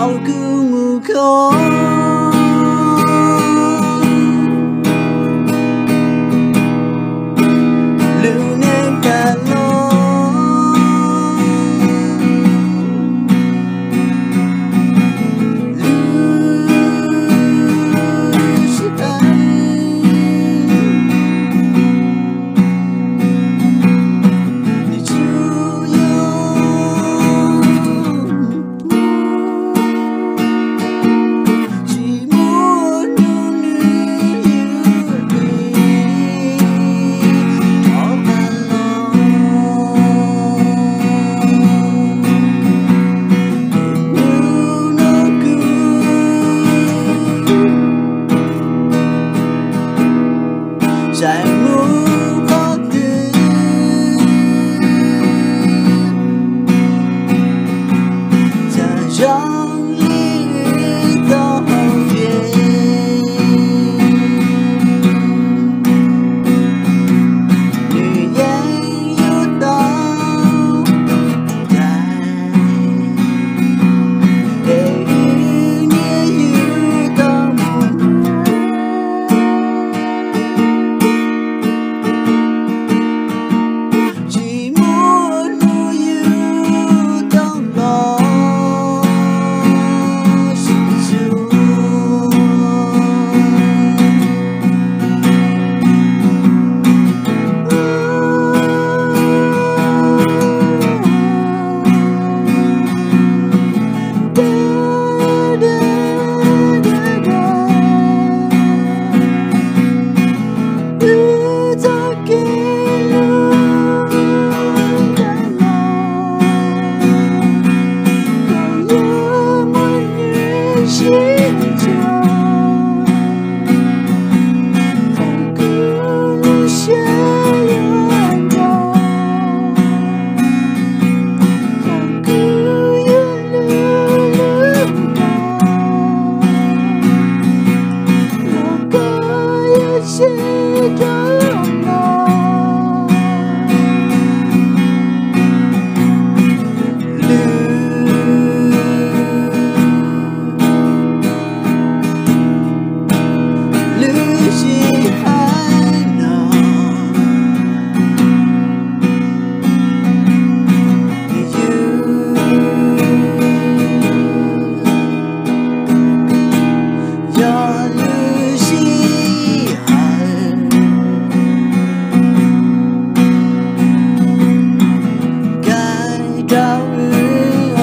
sao cứ khó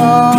Oh.